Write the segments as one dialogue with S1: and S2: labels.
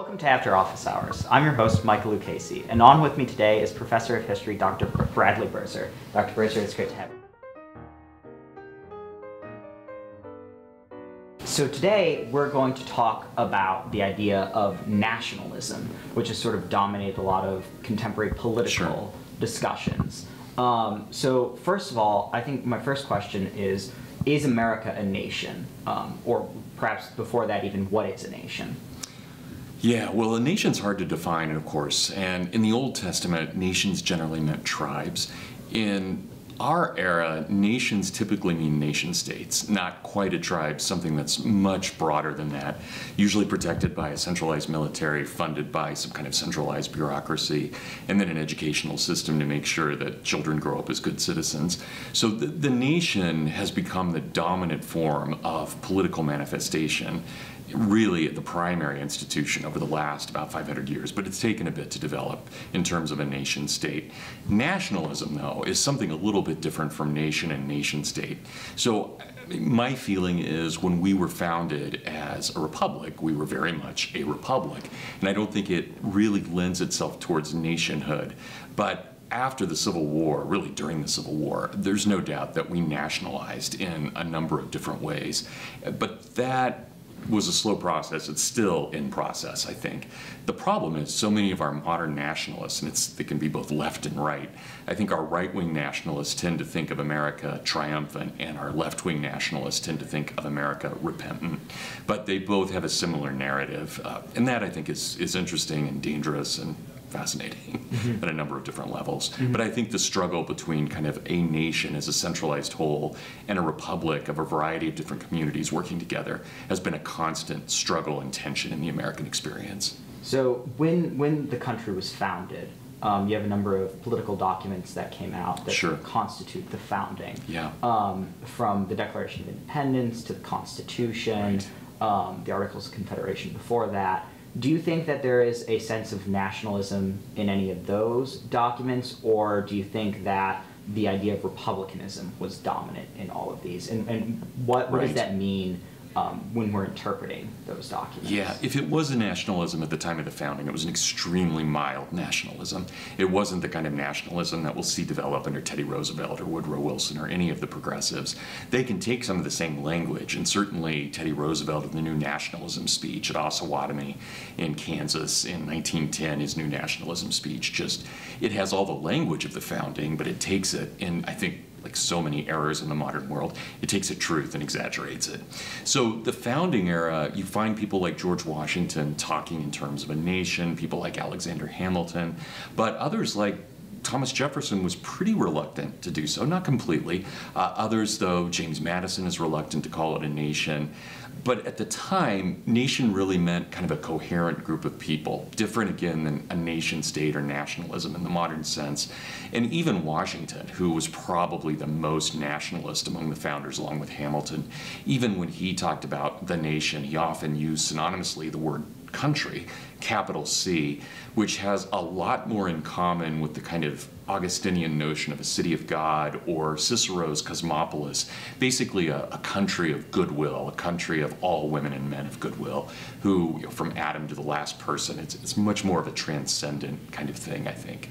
S1: Welcome to After Office Hours. I'm your host, Michael Lucchese, and on with me today is Professor of History, Dr. Bradley Birzer. Dr. Birzer, it's great to have you. So today we're going to talk about the idea of nationalism, which has sort of dominated a lot of contemporary political
S2: Sure.
S1: discussions. Um, so first of all, I think my first question is, is America a nation? Um, or perhaps before that even, what is a nation?
S2: Yeah, well, a nation's hard to define, of course. And in the Old Testament, nations generally meant tribes. In our era, nations typically mean nation states, not quite a tribe, something that's much broader than that, usually protected by a centralized military, funded by some kind of centralized bureaucracy, and then an educational system to make sure that children grow up as good citizens. So the, the nation has become the dominant form of political manifestation really the primary institution over the last about 500 years, but it's taken a bit to develop in terms of a nation state. Nationalism, though, is something a little bit different from nation and nation state. So, my feeling is when we were founded as a republic, we were very much a republic. And I don't think it really lends itself towards nationhood. But after the Civil War, really during the Civil War, there's no doubt that we nationalized in a number of different ways. But that was a slow process. It's still in process, I think. The problem is so many of our modern nationalists, and it's they can be both left and right. I think our right-wing nationalists tend to think of America triumphant, and our left-wing nationalists tend to think of America repentant. But they both have a similar narrative, uh, and that I think is is interesting and dangerous and fascinating at a number of different levels. But I think the struggle between kind of a nation as a centralized whole and a republic of a variety of different communities working together has been a constant struggle and tension in the American experience.
S1: So when when the country was founded, um, you have a number of political documents that came out that
S2: Sure.
S1: constitute the founding.
S2: Yeah.
S1: Um, from the Declaration of Independence to the Constitution, um, the Articles of Confederation before that. Do you think that there is a sense of nationalism in any of those documents, or do you think that the idea of republicanism was dominant in all of these? And, and what, what does that mean um, when we're interpreting those documents?
S2: Yeah, if it was a nationalism at the time of the founding, it was an extremely mild nationalism. It wasn't the kind of nationalism that we'll see develop under Teddy Roosevelt or Woodrow Wilson or any of the progressives. They can take some of the same language, and certainly Teddy Roosevelt in the New Nationalism speech at Osawatomie in Kansas in 1910, his New Nationalism speech, just it has all the language of the founding, but it takes it in, I think, like so many errors in the modern world, it takes a truth and exaggerates it. So the founding era, you find people like George Washington talking in terms of a nation, people like Alexander Hamilton, but others like Thomas Jefferson was pretty reluctant to do so, not completely. Uh, others, though, James Madison is reluctant to call it a nation. But at the time, nation really meant kind of a coherent group of people, different again than a nation state or nationalism in the modern sense. And even Washington, who was probably the most nationalist among the founders, along with Hamilton, even when he talked about the nation, he often used synonymously the word country, capital C, which has a lot more in common with the kind of Augustinian notion of a city of God or Cicero's Cosmopolis, basically a, a country of goodwill, a country of all women and men of goodwill, who, you know, from Adam to the last person, it's, it's much more of a transcendent kind of thing, I think.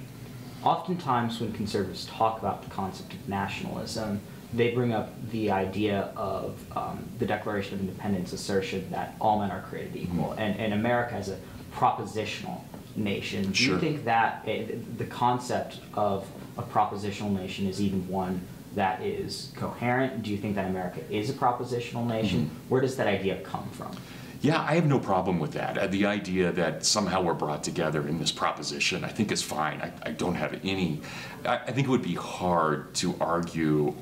S1: Oftentimes, when conservatives talk about the concept of nationalism, they bring up the idea of um, the Declaration of Independence assertion that all men are created equal,
S2: Mm-hmm.
S1: and, and America as a propositional nation. Do you think that eh, the concept of a propositional nation is even one that is coherent? Do you think that America is a propositional nation?
S2: Mm-hmm.
S1: Where does that idea come from?
S2: Yeah, I have no problem with that. Uh, the idea that somehow we're brought together in this proposition, I think is fine. I, I don't have any. I, I think it would be hard to argue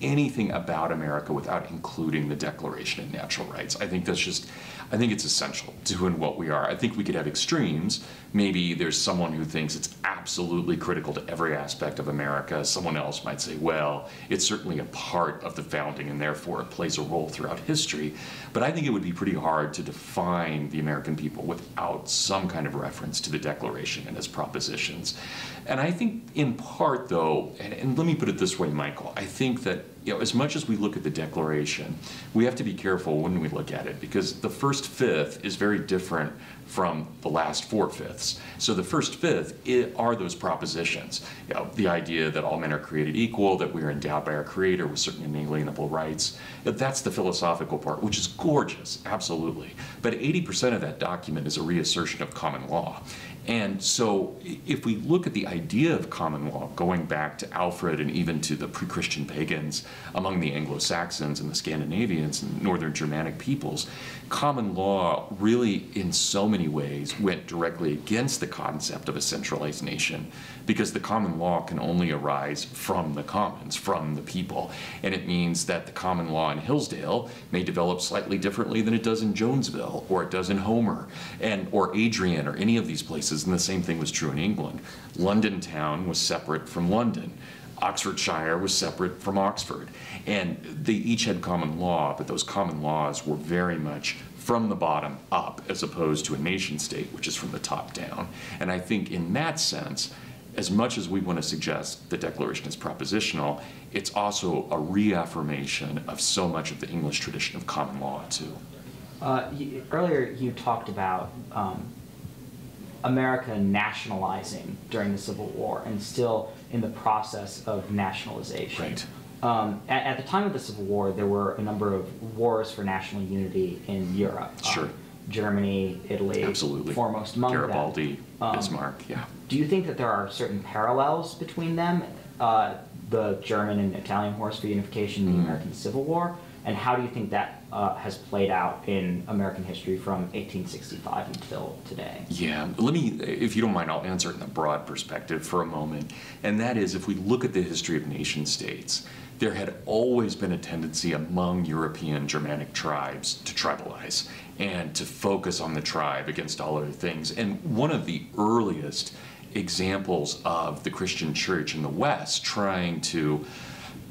S2: anything about America without including the Declaration of Natural Rights. I think that's just, I think it's essential to and what we are. I think we could have extremes. Maybe there's someone who thinks it's absolutely critical to every aspect of America. Someone else might say, well, it's certainly a part of the founding and therefore it plays a role throughout history. But I think it would be pretty hard to define the American people without some kind of reference to the Declaration and its propositions. And I think, in part, though, and, and let me put it this way, Michael, I think that you know, as much as we look at the Declaration, we have to be careful when we look at it because the first fifth is very different from the last four fifths. So the first fifth are those propositions. You know, the idea that all men are created equal, that we are endowed by our Creator with certain inalienable rights. That's the philosophical part, which is gorgeous, absolutely. But 80% of that document is a reassertion of common law. And so, if we look at the idea of common law, going back to Alfred and even to the pre Christian pagans among the Anglo Saxons and the Scandinavians and Northern Germanic peoples, common law really, in so many ways, went directly against the concept of a centralized nation because the common law can only arise from the commons, from the people. And it means that the common law in Hillsdale may develop slightly differently than it does in Jonesville or it does in Homer and or Adrian or any of these places. And the same thing was true in England. London town was separate from London. Oxfordshire was separate from Oxford. And they each had common law, but those common laws were very much from the bottom up as opposed to a nation state, which is from the top down. And I think in that sense, as much as we want to suggest the Declaration is propositional, it's also a reaffirmation of so much of the English tradition of common law, too.
S1: Uh, earlier, you talked about um, America nationalizing during the Civil War and still in the process of nationalization.
S2: Right.
S1: Um, at, at the time of the Civil War, there were a number of wars for national unity in Europe. Um, Germany, Italy,
S2: Absolutely.
S1: foremost among them.
S2: Garibaldi,
S1: Um,
S2: Bismarck, yeah.
S1: Do you think that there are certain parallels between them, uh, the German and Italian Wars for Unification, and the
S2: Mhm.
S1: American Civil War, and how do you think that uh, has played out in American history from 1865 until today?
S2: Yeah, let me, if you don't mind, I'll answer it in a broad perspective for a moment. And that is, if we look at the history of nation states, there had always been a tendency among European Germanic tribes to tribalize and to focus on the tribe against all other things. And one of the earliest examples of the Christian church in the West trying to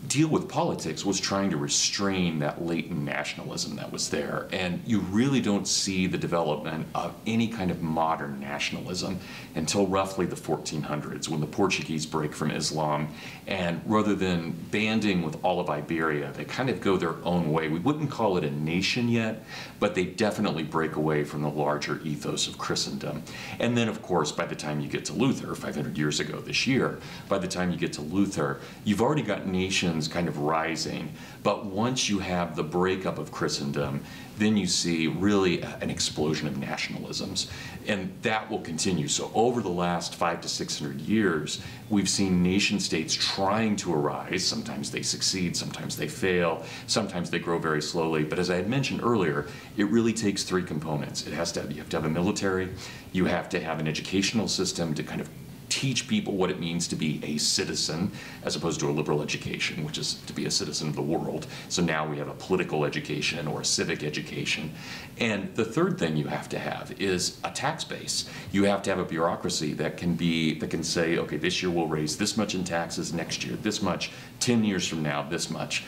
S2: deal with politics was trying to restrain that latent nationalism that was there. And you really don't see the development of any kind of modern nationalism until roughly the 1400s when the Portuguese break from Islam. And rather than banding with all of Iberia, they kind of go their own way. We wouldn't call it a nation yet, but they definitely break away from the larger ethos of Christendom. And then, of course, by the time you get to Luther, 500 years ago this year, by the time you get to Luther, you've already got nations kind of rising. But once you have the breakup of Christendom, then you see really an explosion of nationalisms. And that will continue. So, over the last five to 600 years, we've seen nation states trying to arise. Sometimes they succeed, sometimes they fail, sometimes they grow very slowly. But as I had mentioned earlier, it really takes three components. It has to you have to have a military, you have to have an educational system to kind of teach people what it means to be a citizen as opposed to a liberal education, which is to be a citizen of the world. So now we have a political education or a civic education. And the third thing you have to have is a tax base. You have to have a bureaucracy that can be that can say, okay, this year we'll raise this much in taxes, next year this much, 10 years from now this much.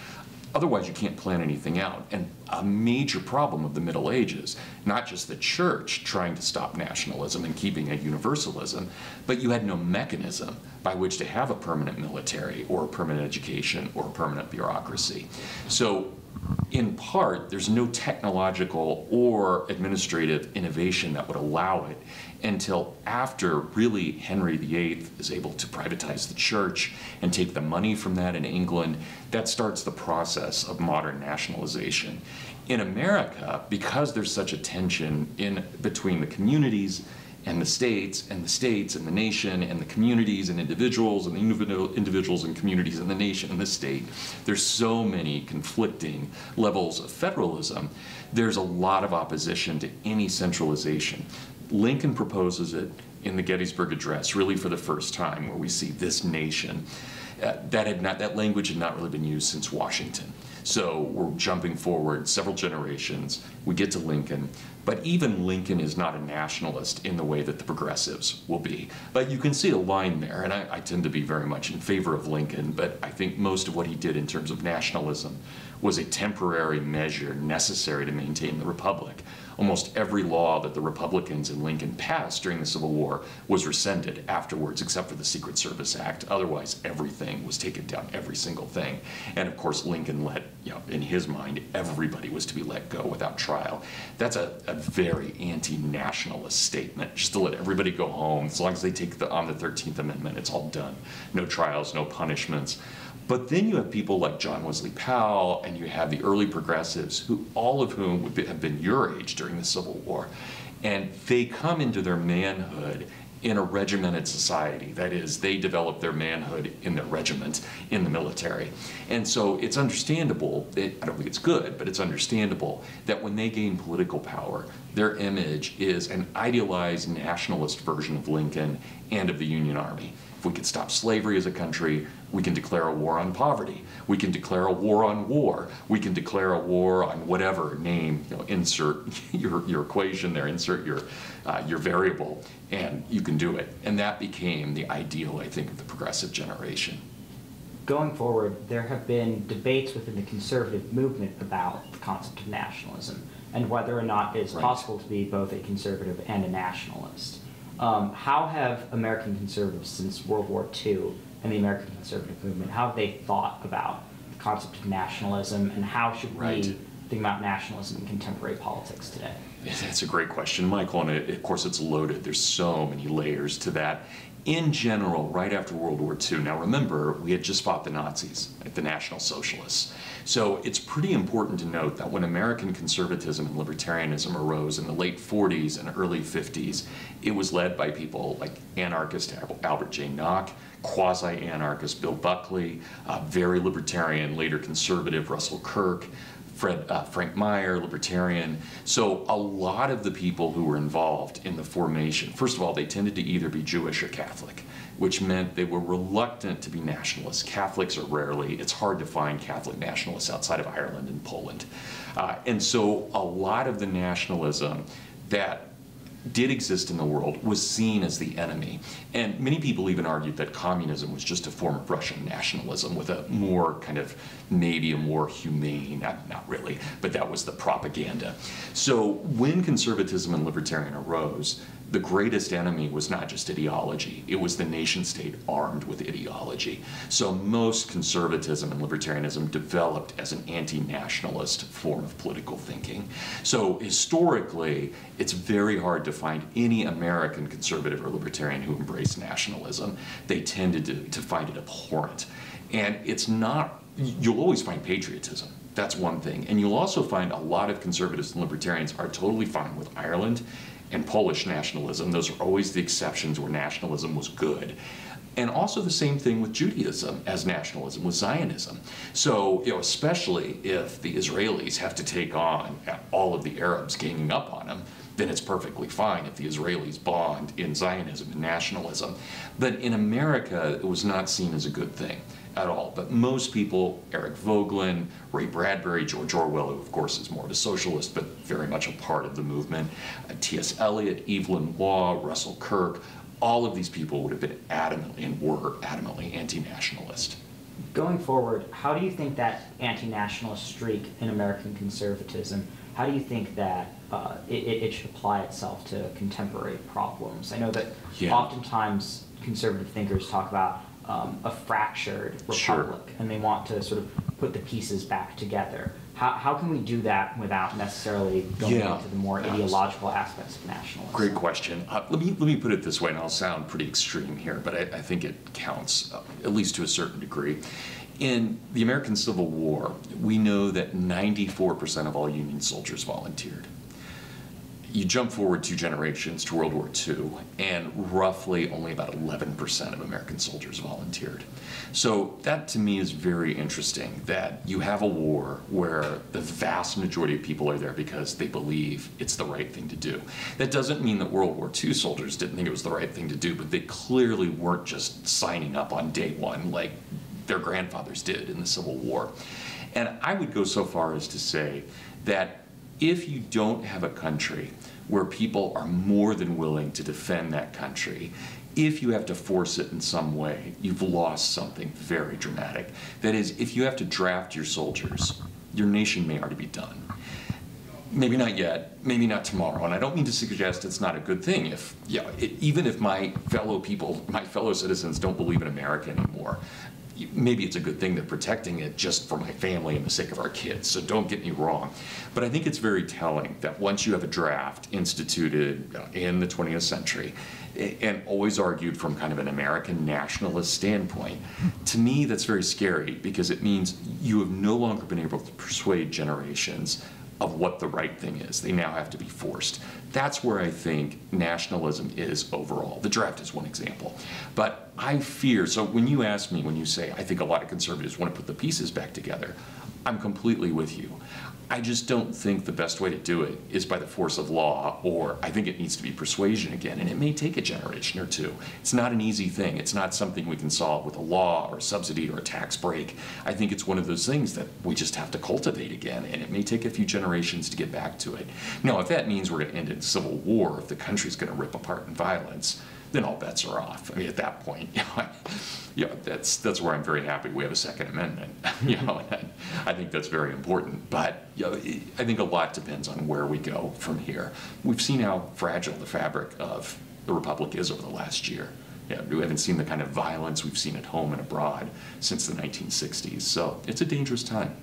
S2: Otherwise, you can't plan anything out. And a major problem of the Middle Ages, not just the church trying to stop nationalism and keeping a universalism, but you had no mechanism by which to have a permanent military or a permanent education or a permanent bureaucracy. So, in part, there's no technological or administrative innovation that would allow it until after really Henry VIII is able to privatize the church and take the money from that in England. That starts the process of modern nationalization. In America, because there's such a tension in between the communities and the states, and the states and the nation, and the communities and individuals, and the individual individuals and communities and the nation and the state. There's so many conflicting levels of federalism. There's a lot of opposition to any centralization. Lincoln proposes it in the Gettysburg Address, really for the first time, where we see this nation. Uh, that had not that language had not really been used since Washington. So we're jumping forward several generations. We get to Lincoln, but even Lincoln is not a nationalist in the way that the progressives will be. But you can see a line there, and I, I tend to be very much in favor of Lincoln, but I think most of what he did in terms of nationalism was a temporary measure necessary to maintain the republic. Almost every law that the Republicans and Lincoln passed during the Civil War was rescinded afterwards, except for the Secret Service Act. Otherwise, everything was taken down, every single thing. And of course, Lincoln let, you know, in his mind, everybody was to be let go without trial. That's a, a very anti nationalist statement, just to let everybody go home. As long as they take the, on the 13th Amendment, it's all done. No trials, no punishments. But then you have people like John Wesley Powell, and you have the early progressives, who all of whom would be, have been your age during the Civil War, and they come into their manhood in a regimented society. That is, they develop their manhood in their regiment, in the military. And so it's understandable, it, I don't think it's good, but it's understandable that when they gain political power, their image is an idealized nationalist version of Lincoln and of the Union Army. If we can stop slavery as a country, we can declare a war on poverty. We can declare a war on war. We can declare a war on whatever name, you know, insert your, your equation there, insert your, uh, your variable, and you can do it. And that became the ideal, I think, of the progressive generation.
S1: Going forward, there have been debates within the conservative movement about the concept of nationalism and whether or not it's
S2: Right.
S1: possible to be both a conservative and a nationalist. Um, how have American conservatives since World War II and the American conservative movement, how have they thought about the concept of nationalism and how should
S2: Right.
S1: we think about nationalism in contemporary politics today?
S2: That's a great question, Michael, and it, of course it's loaded. There's so many layers to that. In general, right after World War II, now remember, we had just fought the Nazis, the National Socialists. So it's pretty important to note that when American conservatism and libertarianism arose in the late 40s and early 50s, it was led by people like anarchist Albert J. Nock, quasi anarchist Bill Buckley, uh, very libertarian, later conservative Russell Kirk. Fred, uh, Frank Meyer, libertarian. So a lot of the people who were involved in the formation, first of all, they tended to either be Jewish or Catholic, which meant they were reluctant to be nationalists. Catholics are rarely, it's hard to find Catholic nationalists outside of Ireland and Poland. Uh, and so a lot of the nationalism that did exist in the world was seen as the enemy. And many people even argued that communism was just a form of Russian nationalism with a more kind of, maybe a more humane, not, not really, but that was the propaganda. So when conservatism and libertarian arose, the greatest enemy was not just ideology, it was the nation state armed with ideology. So most conservatism and libertarianism developed as an anti nationalist form of political thinking. So historically, it's very hard to find any American conservative or libertarian who embraced nationalism. They tended to, to find it abhorrent. And it's not, you'll always find patriotism. That's one thing. And you'll also find a lot of conservatives and libertarians are totally fine with Ireland and Polish nationalism. Those are always the exceptions where nationalism was good. And also the same thing with Judaism as nationalism, with Zionism. So, you know, especially if the Israelis have to take on all of the Arabs ganging up on them, then it's perfectly fine if the Israelis bond in Zionism and nationalism. But in America, it was not seen as a good thing at all. But most people, Eric Voegelin, Ray Bradbury, George Orwell, who of course is more of a socialist, but very much a part of the movement, uh, T.S. Eliot, Evelyn Waugh, Russell Kirk, all of these people would have been adamantly and were adamantly anti-nationalist.
S1: Going forward, how do you think that anti-nationalist streak in American conservatism, how do you think that uh, it, it it should apply itself to contemporary problems? I know that
S2: Yeah.
S1: oftentimes conservative thinkers talk about um, a fractured
S2: Sure.
S1: republic, and they want to sort of put the pieces back together. How, how can we do that without necessarily going
S2: Yeah.
S1: into the more ideological aspects of nationalism?
S2: Great question. Uh, let me let me put it this way, and I'll sound pretty extreme here, but I, I think it counts, uh, at least to a certain degree. In the American Civil War, we know that 94% of all Union soldiers volunteered. You jump forward two generations to World War II, and roughly only about 11% of American soldiers volunteered. So that to me is very interesting that you have a war where the vast majority of people are there because they believe it's the right thing to do. That doesn't mean that World War II soldiers didn't think it was the right thing to do, but they clearly weren't just signing up on day one like their grandfathers did in the Civil War. And I would go so far as to say that if you don't have a country where people are more than willing to defend that country, if you have to force it in some way, you've lost something very dramatic. That is, if you have to draft your soldiers your nation may already be done. Maybe not yet, maybe not tomorrow, and I don't mean to suggest it's not a good thing if, yeah, it, even if my fellow people, my fellow citizens don't believe in America anymore, maybe it's a good thing they're protecting it just for my family and the sake of our kids, so don't get me wrong. But I think it's very telling that once you have a draft instituted uh, in the 20th century, and always argued from kind of an American nationalist standpoint, to me that's very scary because it means you have no longer been able to persuade generations of what the right thing is. They now have to be forced. That's where I think nationalism is overall. The draft is one example. But I fear, so when you ask me, when you say, I think a lot of conservatives want to put the pieces back together, I'm completely with you. I just don't think the best way to do it is by the force of law, or I think it needs to be persuasion again, and it may take a generation or two. It's not an easy thing. It's not something we can solve with a law or a subsidy or a tax break. I think it's one of those things that we just have to cultivate again, and it may take a few generations to get back to it. Now, if that means we're going to end in civil war, if the country's going to rip apart in violence, then all bets are off. I mean, at that point, you know, yeah, that's that's where I'm very happy we have a Second Amendment. you know, I think that's very important. But you know, I think a lot depends on where we go from here. We've seen how fragile the fabric of the republic is over the last year. Yeah, we haven't seen the kind of violence we've seen at home and abroad since the 1960s. So it's a dangerous time.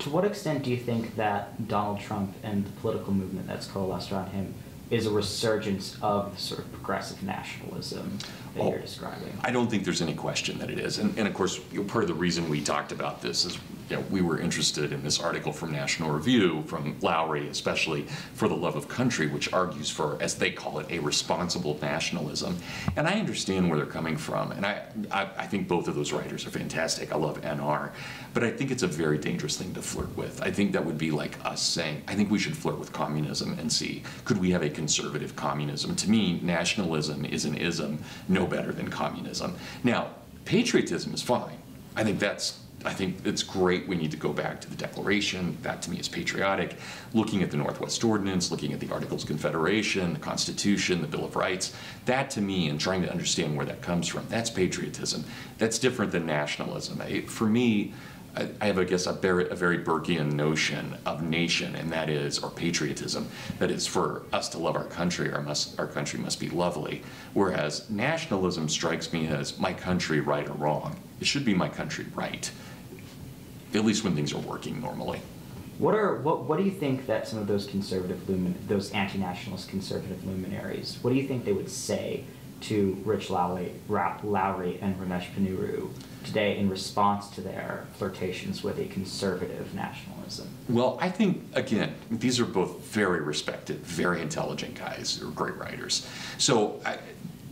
S1: To what extent do you think that Donald Trump and the political movement that's coalesced around him is a resurgence of sort of progressive nationalism that you're oh, describing.
S2: I don't think there's any question that it is. And, and of course, you know, part of the reason we talked about this is you know, we were interested in this article from National Review, from Lowry especially, for the love of country, which argues for, as they call it, a responsible nationalism. And I understand where they're coming from. And I, I, I think both of those writers are fantastic. I love NR. But I think it's a very dangerous thing to flirt with. I think that would be like us saying, I think we should flirt with communism and see, could we have a conservative communism? To me, nationalism is an ism no better than communism. Now, patriotism is fine. I think that's I think it's great. We need to go back to the Declaration. That to me is patriotic. Looking at the Northwest Ordinance, looking at the Articles of Confederation, the Constitution, the Bill of Rights. That to me, and trying to understand where that comes from, that's patriotism. That's different than nationalism. For me, I have, I guess, a very, a very Burkean notion of nation, and that is, or patriotism, that is for us to love our country, our, must, our country must be lovely. Whereas nationalism strikes me as my country right or wrong. It should be my country right at least when things are working normally.
S1: What are what what do you think that some of those conservative lumin those anti-nationalist conservative luminaries what do you think they would say to Rich Lowry, Lowry and Ramesh Ponnuru today in response to their flirtations with a conservative nationalism?
S2: Well, I think again these are both very respected, very intelligent guys who are great writers. So I,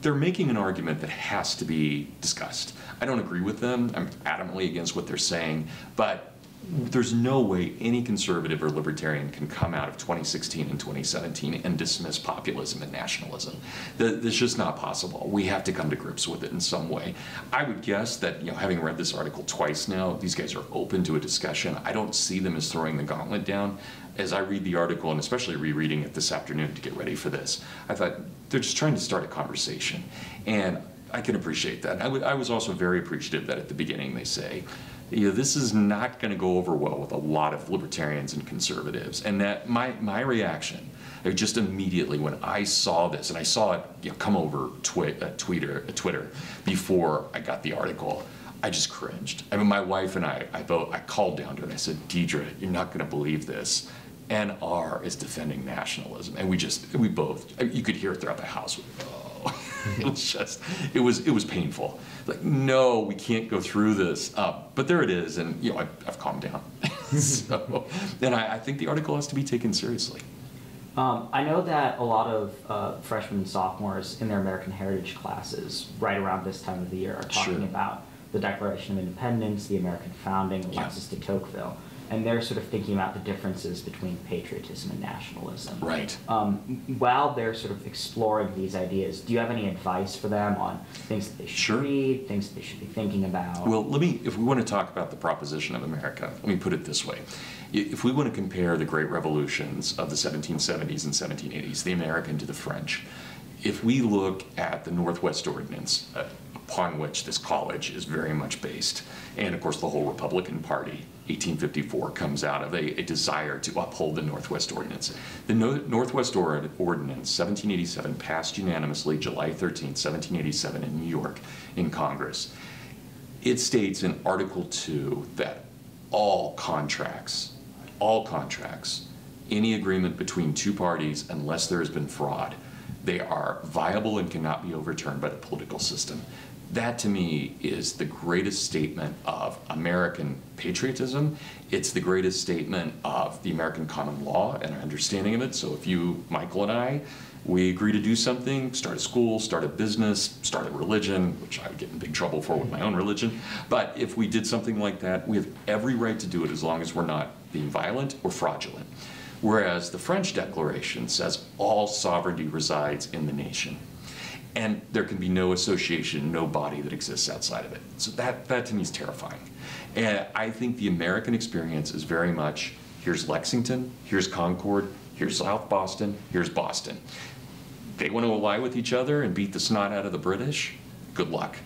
S2: they're making an argument that has to be discussed. I don't agree with them. I'm adamantly against what they're saying, but there's no way any conservative or libertarian can come out of 2016 and 2017 and dismiss populism and nationalism. That's just not possible. We have to come to grips with it in some way. I would guess that, you know, having read this article twice now, these guys are open to a discussion. I don't see them as throwing the gauntlet down. As I read the article, and especially rereading it this afternoon to get ready for this, I thought they're just trying to start a conversation. And I can appreciate that. I, was also very appreciative that at the beginning they say, you know, this is not going to go over well with a lot of libertarians and conservatives. And that my, my reaction, just immediately when I saw this, and I saw it you know, come over twi- uh, Twitter, uh, Twitter before I got the article, I just cringed. I mean, my wife and I, I both, I called down to her and I said, Dedra, you're not going to believe this. NR is defending nationalism, and we just, we both, you could hear it throughout the house. it's just it was it was painful. Like no, we can't go through this. Uh, but there it is, and you know I've, I've calmed down. so, and I, I, think the article has to be taken seriously.
S1: Um, I know that a lot of uh, freshmen and sophomores in their American Heritage classes, right around this time of the year, are talking sure. about the Declaration of Independence, the American founding, Alexis yeah. de Tocqueville and they're sort of thinking about the differences between patriotism and nationalism.
S2: Right.
S1: Um, while they're sort of exploring these ideas, do you have any advice for them on things that they should sure. read, things that they should be thinking about?
S2: Well, let me, if we want to talk about the proposition of America, let me put it this way. If we want to compare the great revolutions of the 1770s and 1780s, the American to the French, if we look at the Northwest Ordinance, uh, upon which this college is very much based. And of course, the whole Republican Party, 1854, comes out of a, a desire to uphold the Northwest Ordinance. The no, Northwest Ord- Ordinance, 1787, passed unanimously July 13, 1787, in New York in Congress. It states in Article 2 that all contracts, all contracts, any agreement between two parties, unless there has been fraud, they are viable and cannot be overturned by the political system. That to me is the greatest statement of American patriotism. It's the greatest statement of the American common law and our understanding of it. So if you, Michael and I, we agree to do something, start a school, start a business, start a religion, which I would get in big trouble for with my own religion. But if we did something like that, we have every right to do it as long as we're not being violent or fraudulent. Whereas the French Declaration says all sovereignty resides in the nation. And there can be no association, no body that exists outside of it. So that, that to me is terrifying. And I think the American experience is very much here's Lexington, here's Concord, here's South Boston, here's Boston. They want to ally with each other and beat the snot out of the British, good luck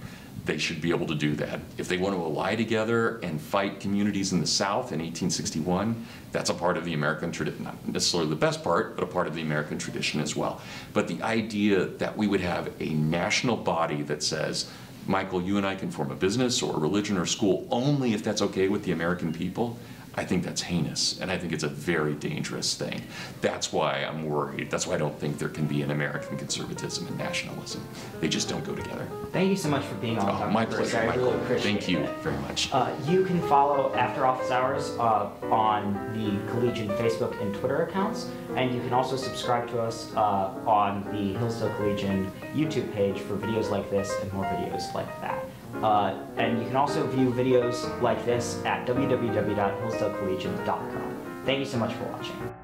S2: they should be able to do that. If they want to ally together and fight communities in the South in 1861, that's a part of the American tradition, not necessarily the best part, but a part of the American tradition as well. But the idea that we would have a national body that says, Michael, you and I can form a business or a religion or school only if that's okay with the American people, I think that's heinous, and I think it's a very dangerous thing. That's why I'm worried. That's why I don't think there can be an American conservatism and nationalism. They just don't go together.
S1: Thank you so much for being on.
S2: Oh,
S1: Dr.
S2: my
S1: Bruce.
S2: pleasure,
S1: I
S2: Michael.
S1: really appreciate
S2: Thank you
S1: it.
S2: very much.
S1: Uh, you can follow After Office Hours uh, on the Collegian Facebook and Twitter accounts, and you can also subscribe to us uh, on the Hillsdale Collegian YouTube page for videos like this and more videos like that. Uh, and you can also view videos like this at www.hillsdalecollegian.com. Thank you so much for watching.